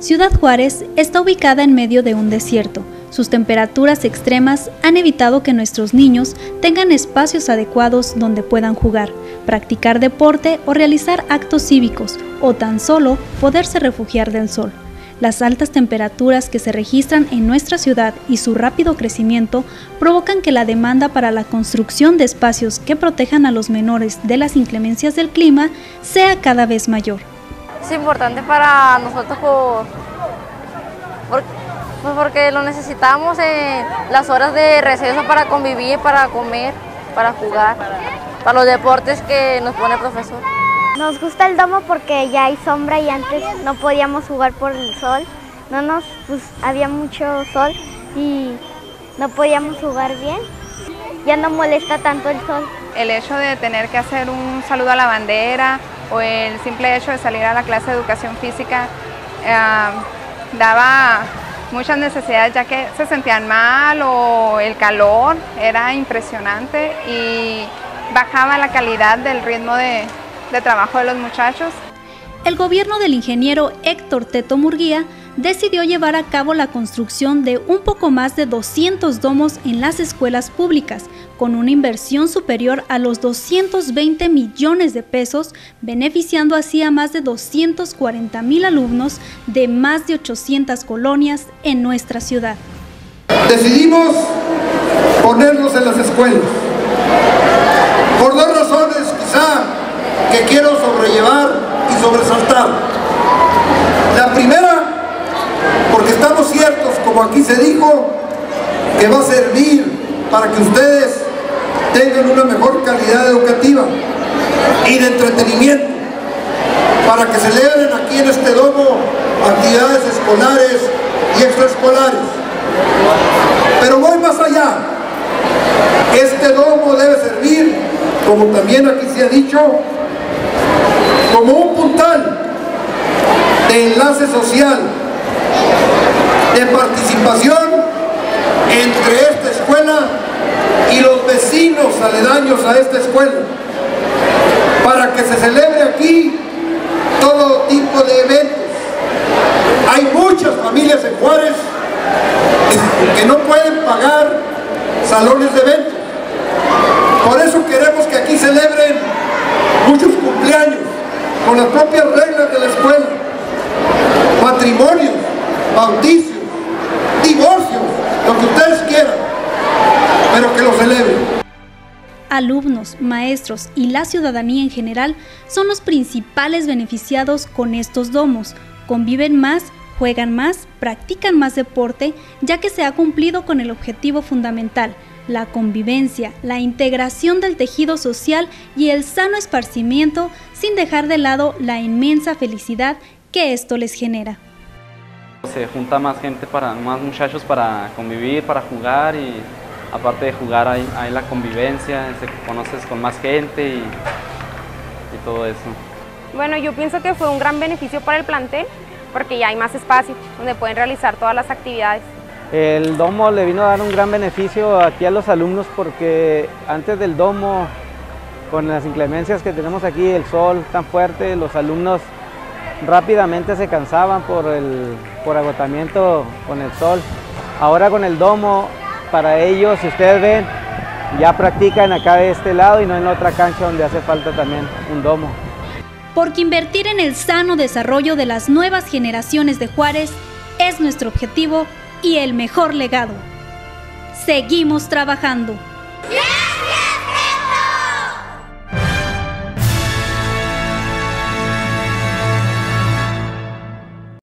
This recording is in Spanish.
Ciudad Juárez está ubicada en medio de un desierto. Sus temperaturas extremas han evitado que nuestros niños tengan espacios adecuados donde puedan jugar, practicar deporte o realizar actos cívicos, o tan solo poderse refugiar del sol. Las altas temperaturas que se registran en nuestra ciudad y su rápido crecimiento provocan que la demanda para la construcción de espacios que protejan a los menores de las inclemencias del clima sea cada vez mayor. Es importante para nosotros pues porque lo necesitamos en las horas de receso para convivir, para comer, para jugar, para los deportes que nos pone el profesor. Nos gusta el domo porque ya hay sombra y antes no podíamos jugar por el sol. No nos, pues había mucho sol y no podíamos jugar bien. Ya no molesta tanto el sol. El hecho de tener que hacer un saludo a la bandera o el simple hecho de salir a la clase de educación física eh, daba muchas necesidades ya que se sentían mal o el calor era impresionante y bajaba la calidad del ritmo de, de trabajo de los muchachos. El gobierno del ingeniero Héctor Teto Murguía decidió llevar a cabo la construcción de un poco más de 200 domos en las escuelas públicas, con una inversión superior a los 220 millones de pesos, beneficiando así a más de 240 mil alumnos de más de 800 colonias en nuestra ciudad. Decidimos ponerlos en las escuelas, por dos razones quizá que quiero sobrellevar y sobresaltar. La primera, porque estamos ciertos, como aquí se dijo, que va a servir para que ustedes tengan una mejor calidad educativa y de entretenimiento, para que celebren aquí en este domo actividades escolares y extraescolares. Pero voy más allá. Este domo debe servir, como también aquí se ha dicho, como un puntal de enlace social, de participación entre esta escuela y los vecinos aledaños a esta escuela, para que se celebre aquí todo tipo de eventos. Hay muchas familias en Juárez que no pueden pagar salones de eventos. Por eso queremos que aquí celebren muchos cumpleaños, con las propias reglas de la escuela, matrimonios, bautizos, divorcios, lo que ustedes quieran, pero que lo celebren. Alumnos, maestros y la ciudadanía en general son los principales beneficiados con estos domos. Conviven más, juegan más, practican más deporte, ya que se ha cumplido con el objetivo fundamental, la convivencia, la integración del tejido social y el sano esparcimiento sin dejar de lado la inmensa felicidad que esto les genera. Se junta más gente, para, más muchachos para convivir, para jugar y aparte de jugar hay, la convivencia, se conoces con más gente y, y todo eso. Bueno, yo pienso que fue un gran beneficio para el plantel porque ya hay más espacio donde pueden realizar todas las actividades. El domo le vino a dar un gran beneficio aquí a los alumnos porque antes del domo, con las inclemencias que tenemos aquí, el sol tan fuerte, los alumnos rápidamente se cansaban por, el, por agotamiento con el sol. Ahora con el domo, para ellos, si ustedes ven, ya practican acá de este lado y no en otra cancha donde hace falta también un domo. Porque invertir en el sano desarrollo de las nuevas generaciones de Juárez es nuestro objetivo y el mejor legado. Seguimos trabajando.